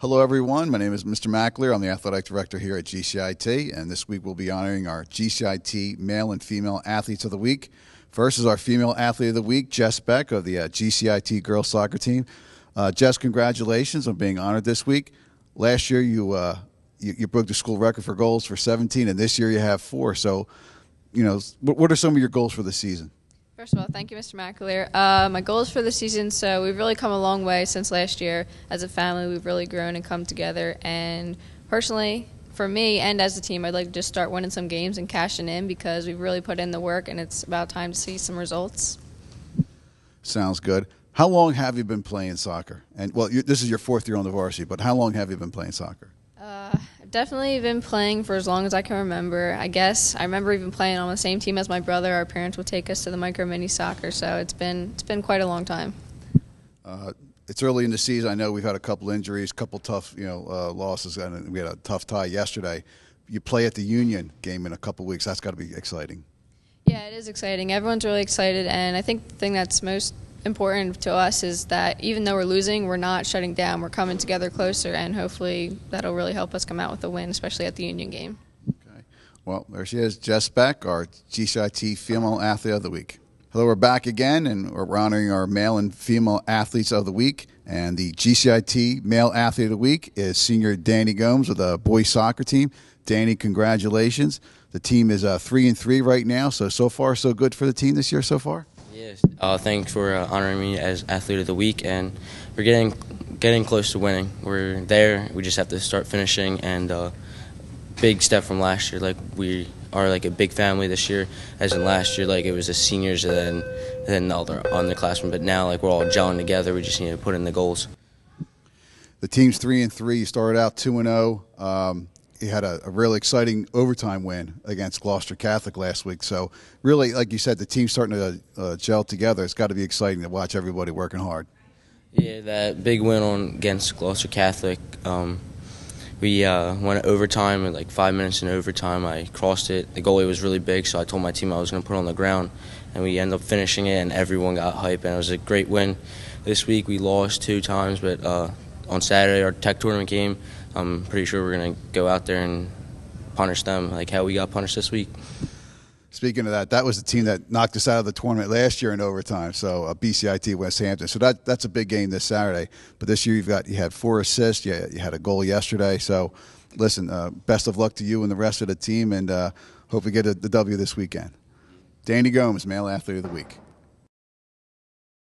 Hello, everyone. My name is Mr. Mackler. I'm the athletic director here at GCIT, and this week we'll be honoring our GCIT male and female athletes of the week. First is our female athlete of the week, Jess Beck of the uh, GCIT girls soccer team. Uh, Jess, congratulations on being honored this week. Last year you, uh, you, you broke the school record for goals for 17, and this year you have four. So, you know, what, what are some of your goals for the season? First of all, thank you, Mr. McAleer. Uh, my goals for the season, so we've really come a long way since last year. As a family, we've really grown and come together. And personally, for me and as a team, I'd like to just start winning some games and cashing in because we've really put in the work and it's about time to see some results. Sounds good. How long have you been playing soccer? And well, you, this is your fourth year on the varsity, but how long have you been playing soccer? Definitely been playing for as long as I can remember. I guess I remember even playing on the same team as my brother. Our parents would take us to the micro mini soccer, so it's been it's been quite a long time. Uh, it's early in the season. I know we've had a couple injuries, a couple tough you know uh, losses, and we had a tough tie yesterday. You play at the Union game in a couple weeks. That's got to be exciting. Yeah, it is exciting. Everyone's really excited, and I think the thing that's most important to us is that even though we're losing, we're not shutting down. We're coming together closer, and hopefully that'll really help us come out with a win, especially at the Union game. Okay. Well, there she is, Jess Beck, our GCIT Female Athlete of the Week. Hello, we're back again, and we're honoring our male and female athletes of the week. And the GCIT Male Athlete of the Week is senior Danny Gomes with the boys soccer team. Danny, congratulations. The team is uh, three and three right now, so so far so good for the team this year so far. Yes. Uh, thanks for uh, honoring me as athlete of the week, and we're getting getting close to winning. We're there. We just have to start finishing, and uh, big step from last year. Like we are like a big family this year, as in last year, like it was the seniors and then then all the on the classroom. But now, like we're all gelling together. We just need to put in the goals. The team's three and three. You started out two and zero. Um, he had a, a, really exciting overtime win against Gloucester Catholic last week. So, really, like you said, the team's starting to uh, gel together. It's got to be exciting to watch everybody working hard. Yeah, that big win on against Gloucester Catholic. Um, we uh, went overtime in like five minutes in overtime. I crossed it. The goalie was really big, so I told my team I was going to put it on the ground, and we ended up finishing it, and everyone got hype, and it was a great win. This week we lost two times, but uh, on Saturday our tech tournament game I'm pretty sure we're going to go out there and punish them like how we got punished this week. Speaking of that, that was the team that knocked us out of the tournament last year in overtime. So uh, BCIT Westampton. So that that's a big game this Saturday. But this year you've got you had four assists. You, you had a goal yesterday. So listen, uh, best of luck to you and the rest of the team, and uh, hope we get a, the W this weekend. Danny Gomes, male athlete of the week.